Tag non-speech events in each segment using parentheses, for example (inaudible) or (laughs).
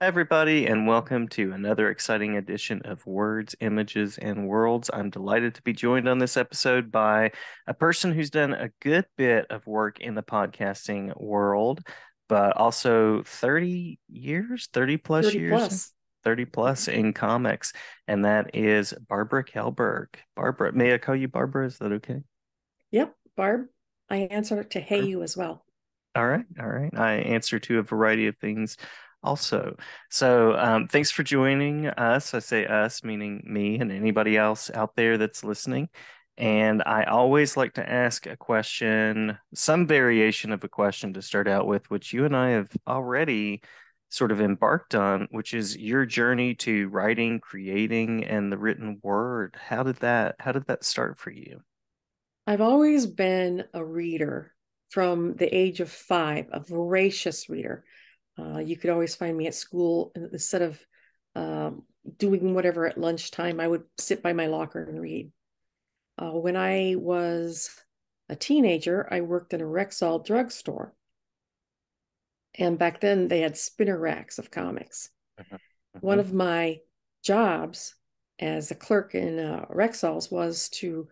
everybody, and welcome to another exciting edition of Words, Images, and Worlds. I'm delighted to be joined on this episode by a person who's done a good bit of work in the podcasting world, but also 30 years, 30 plus 30 years, plus. 30 plus mm-hmm. in comics, and that is Barbara Kaalberg. Barbara, may I call you Barbara? Is that okay? Yep, Barb. I answer to hey you as well. All right, all right. I answer to a variety of things also. So um, thanks for joining us. I say us, meaning me and anybody else out there that's listening. And I always like to ask a question, some variation of a question to start out with, which you and I have already sort of embarked on, which is your journey to writing, creating, and the written word. How did that how did that start for you? I've always been a reader from the age of five, a voracious reader. Uh, you could always find me at school instead of um, doing whatever at lunchtime. I would sit by my locker and read. Uh, when I was a teenager, I worked in a Rexall drugstore. And back then they had spinner racks of comics. Uh-huh. Uh-huh. One of my jobs as a clerk in uh, Rexall's was to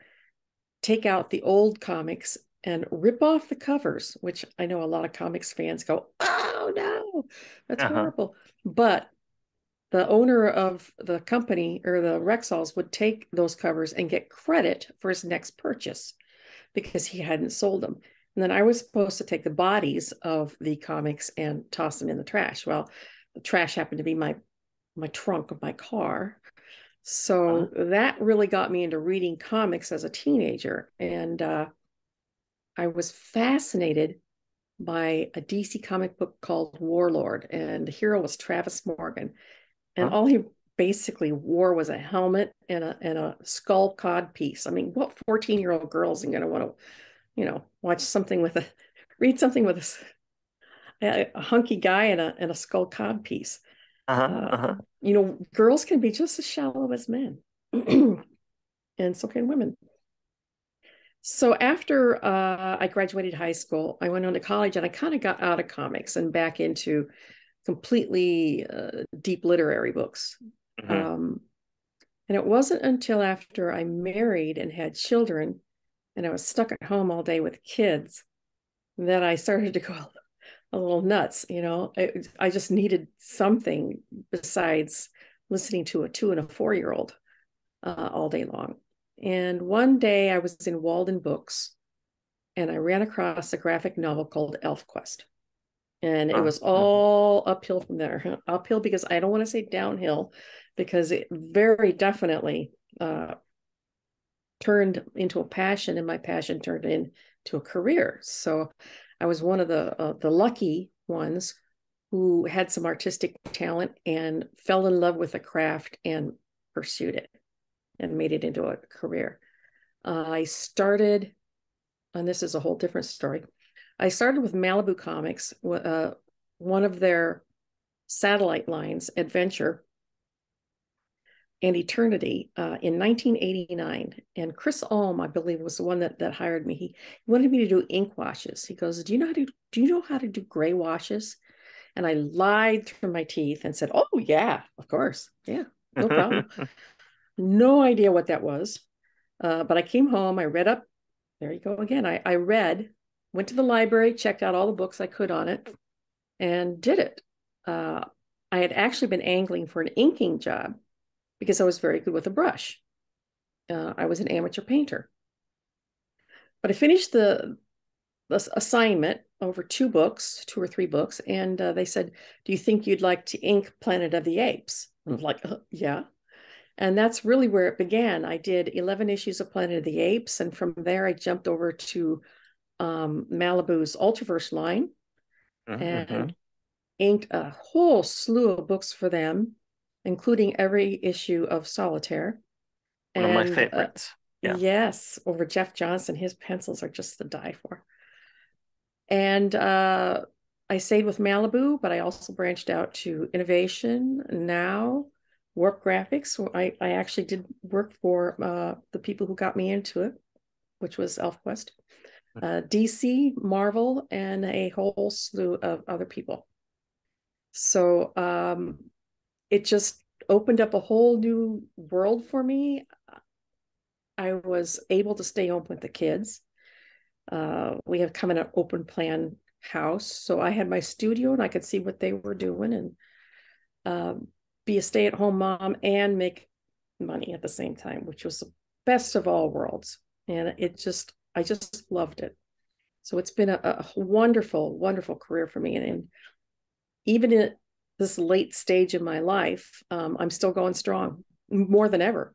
take out the old comics and rip off the covers, which I know a lot of comics fans go, oh no, that's uh-huh. horrible. But the owner of the company or the Rexalls would take those covers and get credit for his next purchase because he hadn't sold them. And then I was supposed to take the bodies of the comics and toss them in the trash. Well, the trash happened to be my my trunk of my car. So uh-huh. that really got me into reading comics as a teenager. And uh, I was fascinated by a DC comic book called Warlord, and the hero was Travis Morgan. And all he basically wore was a helmet and a and a skull cod piece. I mean, what 14 year old girls are going to want to, you know, watch something with a read something with a, a, hunky guy and a and a skull cod piece. Uh-huh, uh, uh-huh. You know, girls can be just as shallow as men, (clears throat) and so can women. So after uh, I graduated high school, I went on to college and I kind of got out of comics and back into completely uh, deep literary books. Mm-hmm. Um, and it wasn't until after I married and had children and I was stuck at home all day with kids that I started to go a little nuts. You know, I, I just needed something besides listening to a two and a four year old uh, all day long. And one day I was in Waldenbooks and I ran across a graphic novel called ElfQuest. And it was all uphill from there. Uphill because I don't want to say downhill, because it very definitely uh, turned into a passion, and my passion turned into a career. So I was one of the uh, the lucky ones who had some artistic talent and fell in love with a craft and pursued it and made it into a career. Uh, I started, and this is a whole different story. I started with Malibu Comics, uh, one of their satellite lines, Adventure and Eternity, uh, in 1989. And Chris Ulm, I believe, was the one that, that hired me. He, he wanted me to do ink washes. He goes, "Do you know how to do you know how to do gray washes?" And I lied through my teeth and said, "Oh yeah, of course, yeah, no (laughs) problem." No idea what that was. Uh, but I came home, I read up. There you go again. I, I read, went to the library, checked out all the books I could on it, and did it. Uh, I had actually been angling for an inking job because I was very good with a brush. Uh, I was an amateur painter. But I finished the, the assignment over two books, two or three books, and uh, they said, "Do you think you'd like to ink Planet of the Apes?" I was like, uh, "Yeah." And that's really where it began. I did 11 issues of Planet of the Apes. And from there, I jumped over to um, Malibu's Ultraverse line mm-hmm. and inked a whole slew of books for them, including every issue of Solitaire. One and, of my uh, favorites. Uh, yeah. Yes, over Jeff Johnson. His pencils are just to die for. And uh, I stayed with Malibu, but I also branched out to Innovation now Warp Graphics. I, I actually did work for uh, the people who got me into it, which was ElfQuest, uh, DC, Marvel, and a whole slew of other people. So um, it just opened up a whole new world for me. I was able to stay home with the kids. Uh, we have come in an open plan house, so I had my studio and I could see what they were doing and uh, be a stay at home mom and make money at the same time, which was the best of all worlds. And it just, I just loved it. So it's been a, a wonderful, wonderful career for me. And, and even in this late stage in my life, um, I'm still going strong more than ever.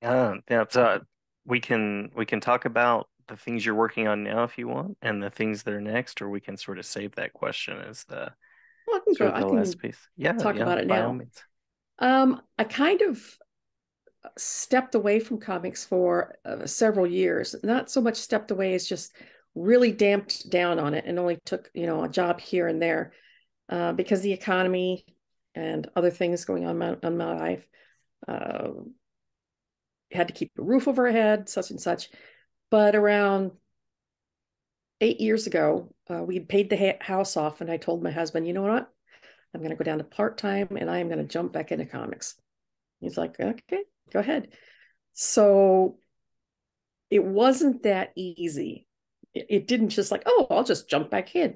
Yeah, yeah. So we can we can talk about the things you're working on now if you want, and the things that are next, or we can sort of save that question as the well, I can go, the last piece. Yeah, talk yeah, about it now. Um, I kind of stepped away from comics for uh, several years. Not so much stepped away as just really damped down on it, and only took you know a job here and there uh, because the economy and other things going on my, on my life. Uh, had to keep a roof over our head, such and such. But around eight years ago, uh, we paid the ha- house off, and I told my husband, you know what? I'm going to go down to part time and I am going to jump back into comics. He's like, okay, go ahead. So it wasn't that easy. It, it didn't just like, oh, I'll just jump back in.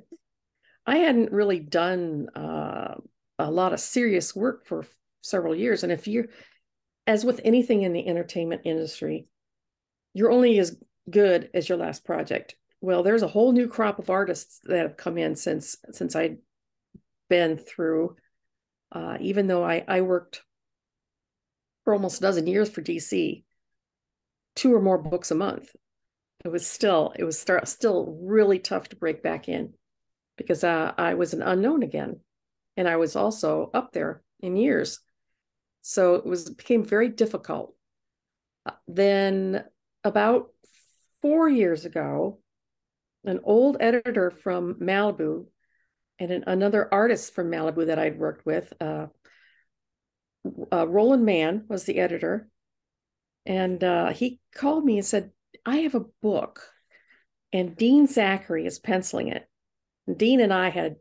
I hadn't really done uh, a lot of serious work for several years. And if you're, as with anything in the entertainment industry, you're only as good as your last project. Well, there's a whole new crop of artists that have come in since since I'd been through. Uh, even though I, I worked for almost a dozen years for DC, two or more books a month, it was still it was st- still really tough to break back in because uh, I was an unknown again, and I was also up there in years, so it was became very difficult. Uh, then about four years ago, an old editor from Malibu and an, another artist from Malibu that I'd worked with, uh, uh, Roland Mann was the editor, and uh, he called me and said, "I have a book, and Dean Zachary is penciling it." Dean and I had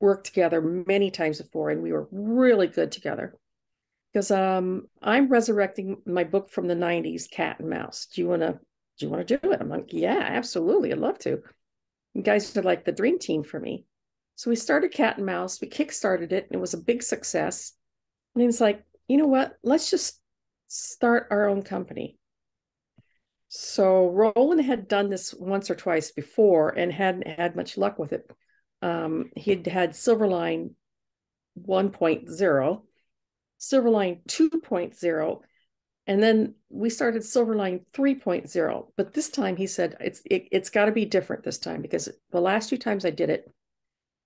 worked together many times before, and we were really good together. Because um, I'm resurrecting my book from the '90s, Cat and Mouse. Do you want to? Do you want to do it? I'm like, yeah, absolutely, I'd love to. You guys are like the dream team for me. So we started Cat and Mouse. We kickstarted it, and it was a big success. And he was like, you know what? Let's just start our own company. So Roland had done this once or twice before and hadn't had much luck with it. Um, he'd had Silverline 1.0, Silverline 2.0, and then we started Silverline 3.0. But this time he said it's it, it's got to be different this time because the last two times I did it,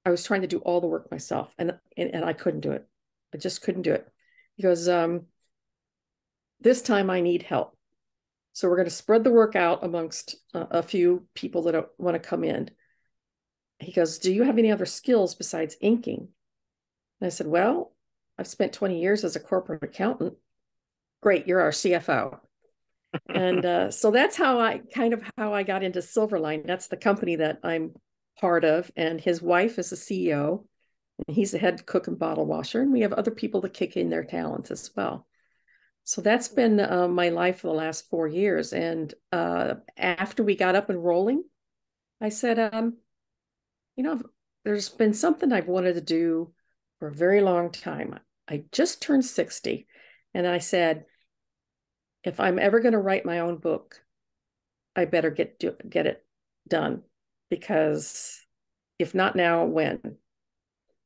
I was trying to do all the work myself and and, and I couldn't do it. I just couldn't do it. He goes, um, this time I need help. So we're going to spread the work out amongst uh, a few people that want to come in. He goes, Do you have any other skills besides inking? And I said, Well, I've spent 20 years as a corporate accountant. Great, you're our CFO. (laughs) and uh, so that's how I kind of how I got into Silverline. That's the company that I'm part of. And his wife is the CEO. And he's the head cook and bottle washer. And we have other people to kick in their talents as well. So that's been uh, my life for the last four years. And uh, after we got up and rolling, I said, um, you know, there's been something I've wanted to do for a very long time. I just turned 60. And I said, if I'm ever going to write my own book, I better get do, get it done because if not now, when?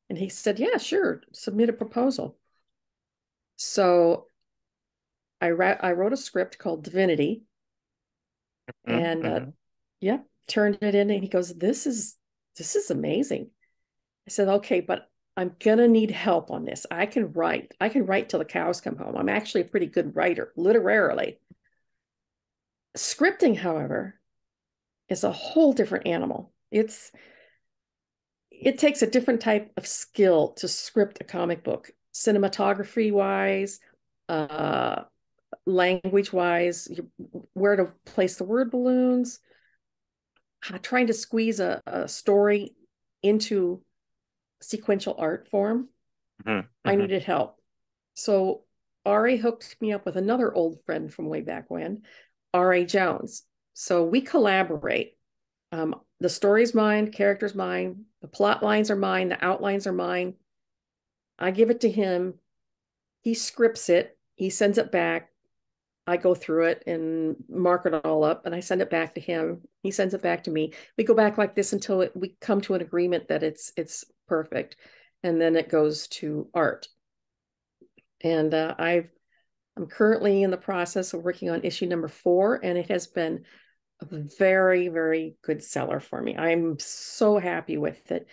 And he said, yeah, sure, submit a proposal. So I, ra- I wrote a script called Divinity mm-hmm. and uh, mm-hmm. yeah, turned it in and he goes, this is, this is amazing. I said, okay, but I'm gonna need help on this. I can write. I can write till the cows come home. I'm actually a pretty good writer, literarily. Scripting, however, is a whole different animal. It's it takes a different type of skill to script a comic book, cinematography wise, uh, language wise, where to place the word balloons, trying to squeeze a, a story into sequential art form, mm-hmm. I mm-hmm. needed help. So Ari hooked me up with another old friend from way back when, RA Jones. So we collaborate. Um, the story's mine, character's mine, the plot lines are mine, the outlines are mine. I give it to him. He scripts it, he sends it back. I go through it and mark it all up, and I send it back to him. He sends it back to me. We go back like this until it, we come to an agreement that it's it's perfect, and then it goes to art. And uh, I've I'm currently in the process of working on issue number four, and it has been a very very good seller for me. I'm so happy with it.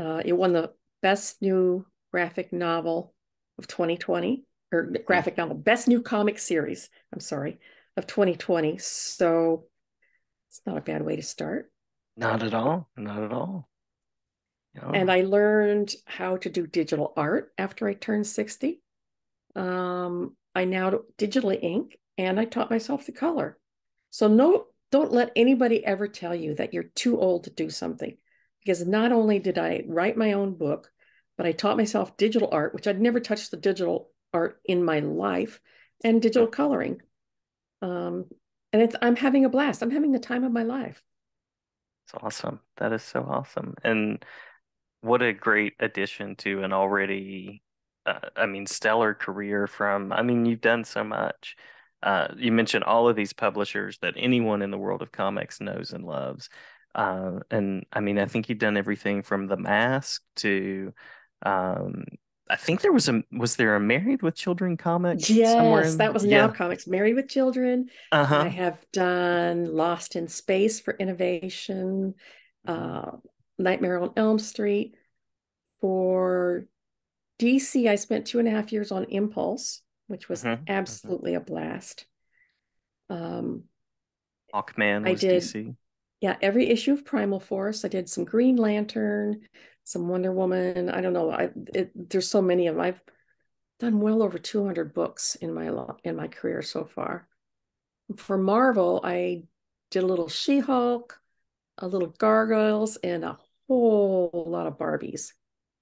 Uh, it won the best new graphic novel of 2020 or graphic novel, best new comic series, I'm sorry, of 2020. So it's not a bad way to start. Not at all. Not at all. And I learned how to do digital art after I turned 60. Um, I now digitally ink and I taught myself the color. So no, don't let anybody ever tell you that you're too old to do something. Because not only did I write my own book, but I taught myself digital art, which I'd never touched the digital art in my life and digital coloring. Um, and it's I'm having a blast. I'm having the time of my life. It's awesome. That is so awesome. And what a great addition to an already uh, I mean stellar career from I mean you've done so much. Uh, you mentioned all of these publishers that anyone in the world of comics knows and loves. Uh, and I mean, I think you've done everything from The Mask to um, I think there was a was there a Married with Children comic? Yes, in, that was yeah. Now Comics. Married with Children. Uh-huh. I have done Lost in Space for Innovation, uh, Nightmare on Elm Street. For DC, I spent two and a half years on Impulse, which was mm-hmm. absolutely mm-hmm. a blast. Um, Hawkman I did, DC. Yeah, every issue of Primal Force. I did some Green Lantern, some Wonder Woman. I don't know. I it, there's so many of them. I've done well over 200 books in my in my career so far. For Marvel, I did a little She-Hulk, a little Gargoyles, and a whole lot of Barbies.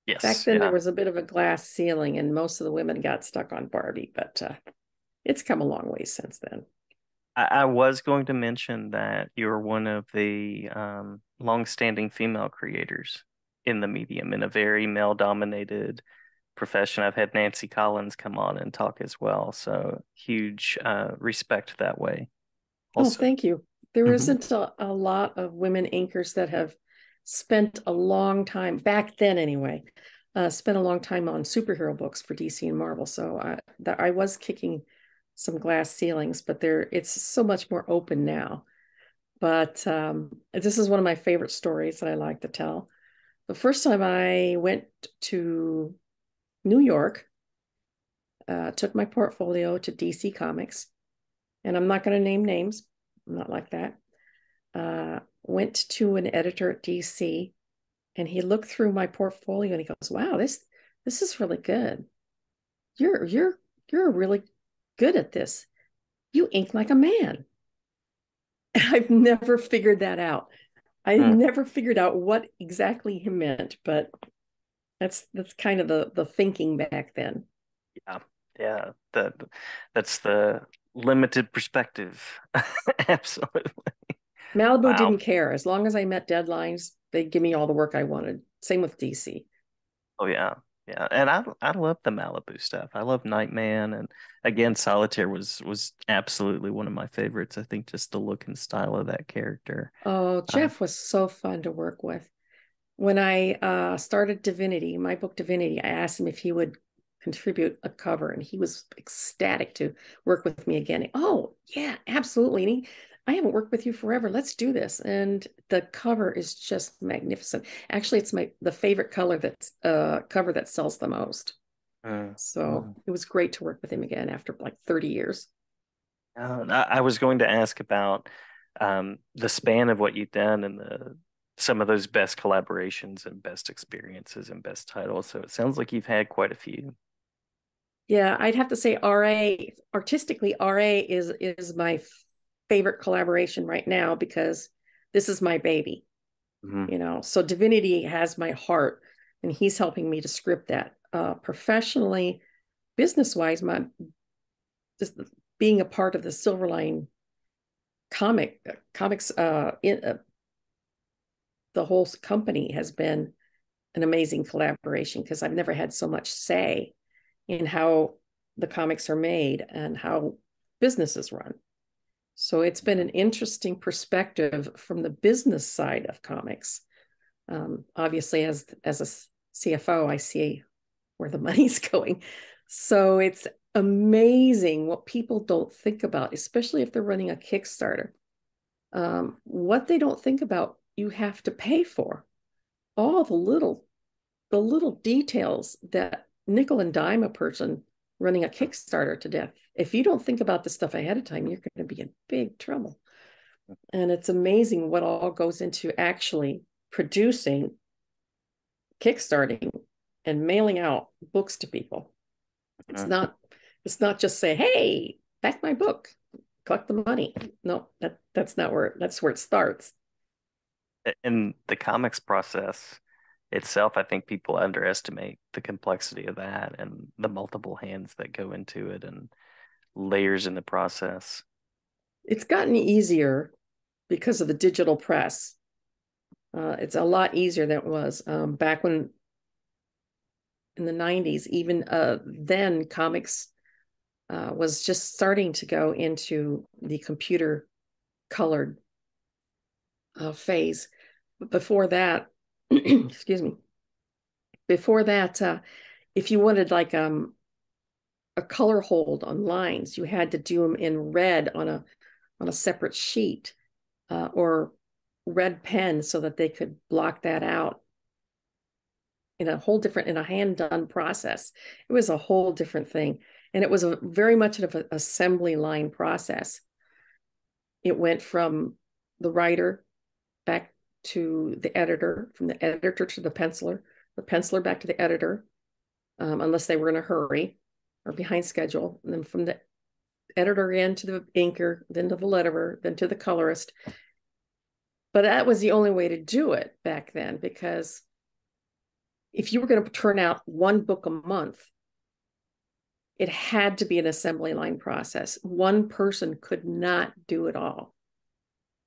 Yes. Back then, yeah. there was a bit of a glass ceiling, and most of the women got stuck on Barbie, but uh, it's come a long way since then. I, I was going to mention that you're one of the um, long-standing female creators in the medium in a very male dominated profession. I've had Nancy Collins come on and talk as well. So huge uh, respect that way. Oh, also. Oh, thank you. There mm-hmm. not a, a, lot of women inkers that have spent a long time back then, anyway. Uh, spent a long time on superhero books for DC and Marvel. So I, that I was kicking some glass ceilings, but there it's so much more open now. But um, this is one of my favorite stories that I like to tell the first time I went to New York, uh, took my portfolio to DC Comics, and I'm not going to name names. I'm not like that. Uh, went to an editor at DC, and he looked through my portfolio and he goes, "Wow, this this is really good. You're you're you're really good at this. You ink like a man." (laughs) I've never figured that out. I hmm. never figured out what exactly he meant, but that's that's kind of the the thinking back then. Yeah, yeah. That that's the limited perspective. (laughs) Absolutely. Malibu wow. didn't care as long as I met deadlines. they'd give me all the work I wanted. Same with DC. Oh yeah, yeah, and I I love the Malibu stuff. I love Nightman, and again, Solitaire was was absolutely one of my favorites. I think just the look and style of that character. Oh, uh, Jeff was so fun to work with. When I uh, started Divinity, my book Divinity, I asked him if he would contribute a cover, and he was ecstatic to work with me again. Oh yeah, absolutely. And he I haven't worked with you forever. Let's do this. And the cover is just magnificent. Actually, it's my the favorite color that's uh cover that sells the most. Uh, so uh, it was great to work with him again after like 30 years. Uh, I was going to ask about um, the span of what you've done and the some of those best collaborations and best experiences and best titles. So it sounds like you've had quite a few. Yeah, I'd have to say RA artistically RA is is my favorite collaboration right now because this is my baby. Mm-hmm. You know, so divinity has my heart and he's helping me to script that. Uh, professionally, business wise, my just being a part of the Silverline comic comics uh, in uh, the whole company has been an amazing collaboration because I've never had so much say in how the comics are made and how businesses run. So it's been an interesting perspective from the business side of comics. Um, obviously, as as a CFO, I see where the (laughs) money's going. So it's amazing what people don't think about, especially if they're running a Kickstarter. Um, what they don't think about, you have to pay for. All the little, the little details that nickel and dime a person running a Kickstarter to death. If you don't think about this stuff ahead of time, you're going to be in big trouble. And it's amazing what all goes into actually producing, kickstarting, and mailing out books to people. It's uh-huh. not it's not just say, "Hey, back my book, collect the money." No, that that's not where that's where it starts. In the comics process, itself, I think people underestimate the complexity of that and the multiple hands that go into it and layers in the process. It's gotten easier because of the digital press. Uh, it's a lot easier than it was um, back when in the 90s. Even uh, then, comics uh, was just starting to go into the computer colored uh, phase. But before that, (clears throat) excuse me. Before that, uh, if you wanted like um, a color hold on lines, you had to do them in red on a on a separate sheet uh, or red pen so that they could block that out in a whole different in a hand done process. It was a whole different thing, and it was a very much of an assembly line process. It went from the writer back to the editor, from the editor to the penciler, the penciler back to the editor, um, unless they were in a hurry or behind schedule, and then from the editor again to the inker, then to the letterer, then to the colorist. But that was the only way to do it back then because if you were going to turn out one book a month, it had to be an assembly line process. One person could not do it all.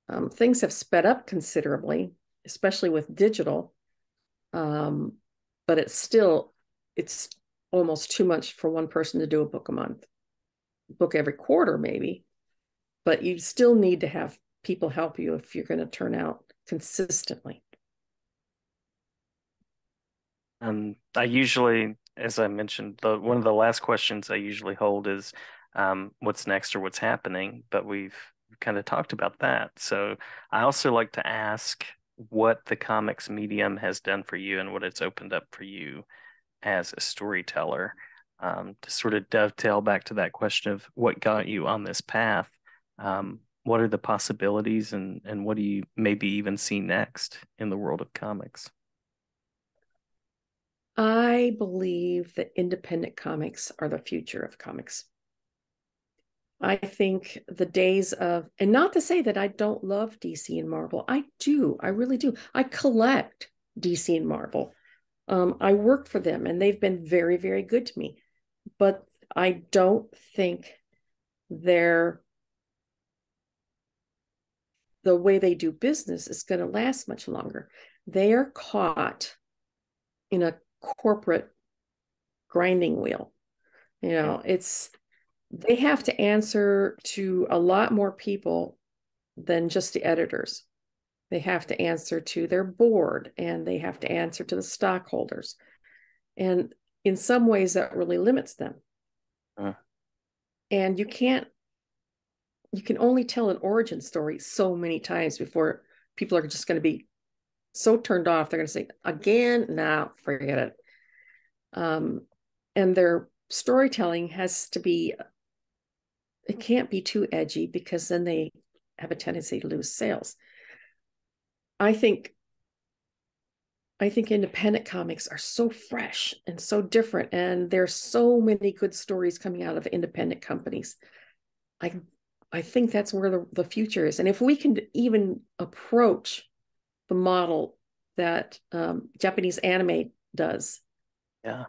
Um, things have sped up considerably, especially with digital, um, but it's still it's almost too much for one person to do a book a month, book every quarter maybe, but you still need to have people help you if you're going to turn out consistently. Um, I usually, as I mentioned, the one of the last questions I usually hold is, um, "What's next?" or "What's happening?" But we've kind of talked about that. So I also like to ask what the comics medium has done for you and what it's opened up for you as a storyteller. Um, to sort of dovetail back to that question of what got you on this path, um, what are the possibilities and, and what do you maybe even see next in the world of comics? I believe that independent comics are the future of comics. I think the days of, and not to say that I don't love DC and Marvel, I do, I really do. I collect DC and Marvel. Um, I work for them and they've been very, very good to me. But I don't think they're the way they do business is going to last much longer. They are caught in a corporate grinding wheel. You know, it's they have to answer to a lot more people than just the editors. They have to answer to their board and they have to answer to the stockholders. And in some ways, that really limits them. Uh. And you can't, you can only tell an origin story so many times before people are just going to be so turned off. They're going to say, again, now forget it. Um, and their storytelling has to be it can't be too edgy because then they have a tendency to lose sales. I think I think independent comics are so fresh and so different and there's so many good stories coming out of independent companies. I I think that's where the, the future is. And if we can even approach the model that um, Japanese anime does, yeah,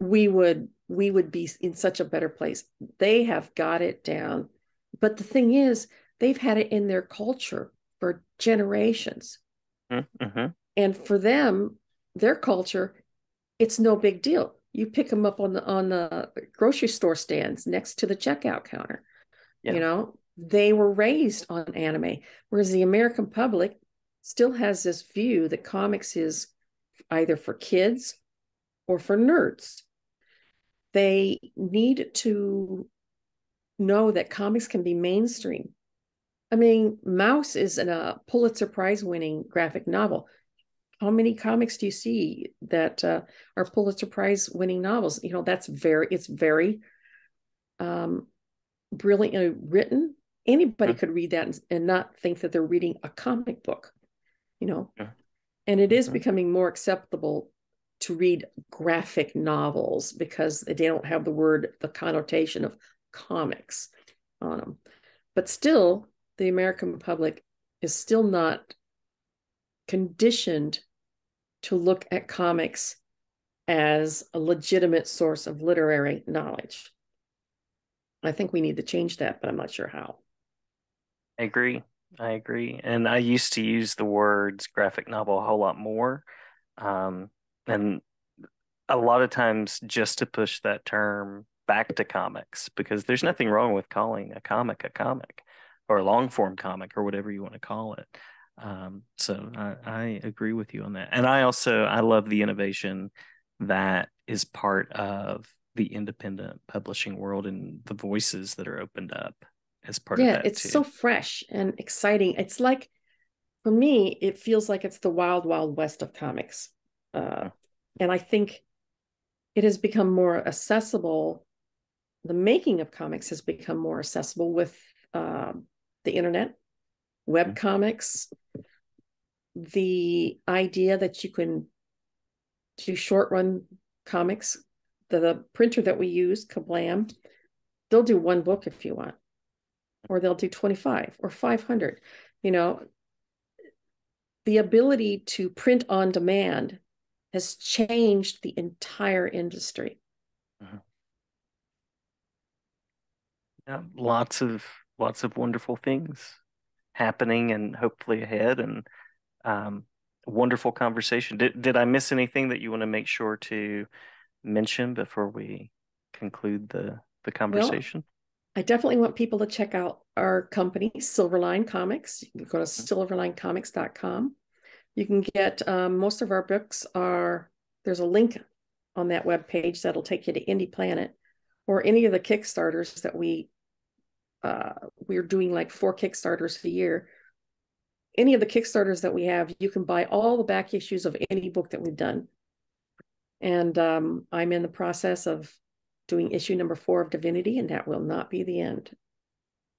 we would we would be in such a better place. They have got it down. But the thing is, they've had it in their culture for generations. Mm-hmm. And for them, their culture, it's no big deal. You pick them up on the on the grocery store stands next to the checkout counter. Yeah. You know, they were raised on anime, whereas the American public still has this view that comics is either for kids or for nerds. They need to know that comics can be mainstream. I mean, Maus is a Pulitzer Prize winning graphic novel. How many comics do you see that uh, are Pulitzer Prize winning novels? You know, that's very, it's very um, brilliantly written. Anybody mm-hmm. could read that and, and, not think that they're reading a comic book, you know. Yeah. And it is mm-hmm. becoming more acceptable to read graphic novels because they don't have the word, the connotation of comics on them. But still, the American public is still not conditioned to look at comics as a legitimate source of literary knowledge. I think we need to change that, but I'm not sure how. I agree. I agree. And I used to use the words graphic novel a whole lot more. Um, and a lot of times just to push that term back to comics because there's nothing wrong with calling a comic a comic or a long form comic or whatever you want to call it. Um, so I, I agree with you on that. And I also I love the innovation that is part of the independent publishing world and the voices that are opened up as part yeah, of that. Yeah, it's too. so fresh and exciting. It's like for me, it feels like it's the wild, wild west of comics. Uh, and I think it has become more accessible. The making of comics has become more accessible with uh, the internet, web mm-hmm. comics, the idea that you can do short run comics. The, the printer that we use, Ka-Blam, they'll do one book if you want, or they'll do 25 or 500. You know, the ability to print on demand has changed the entire industry. Mm-hmm. Yeah, lots of lots of wonderful things happening and hopefully ahead and um, wonderful conversation. Did did I miss anything that you want to make sure to mention before we conclude the the conversation? Well, I definitely want people to check out our company, Silverline Comics. You can go to mm-hmm. silverlinecomics.com. You can get um, most of our books are there's a link on that web page that'll take you to Indy Planet or any of the Kickstarters that we uh, we're doing like four Kickstarters a year. Any of the Kickstarters that we have, you can buy all the back issues of any book that we've done. And um, I'm in the process of doing issue number four of Divinity, and that will not be the end.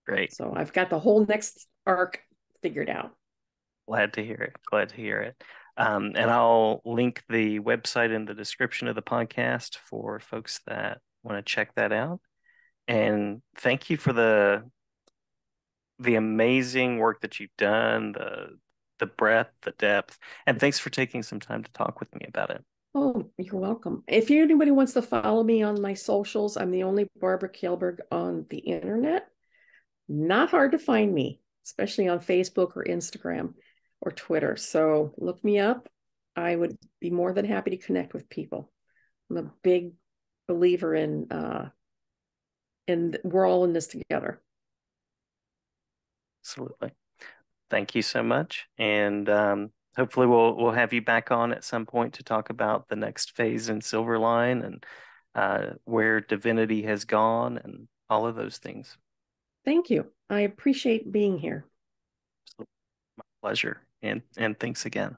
Great. So I've got the whole next arc figured out. Glad to hear it. Glad to hear it. Um, and I'll link the website in the description of the podcast for folks that want to check that out. And thank you for the the amazing work that you've done, the the breadth, the depth, and thanks for taking some time to talk with me about it. Oh, you're welcome. If anybody wants to follow me on my socials, I'm the only Barbara Kaalberg on the internet. Not hard to find me, especially on Facebook or Instagram or Twitter. So look me up. I would be more than happy to connect with people. I'm a big believer in uh and we're all in this together. Absolutely. Thank you so much. And um, hopefully we'll we'll have you back on at some point to talk about the next phase in Silverline and uh, where divinity has gone and all of those things. Thank you. I appreciate being here. My pleasure and and thanks again.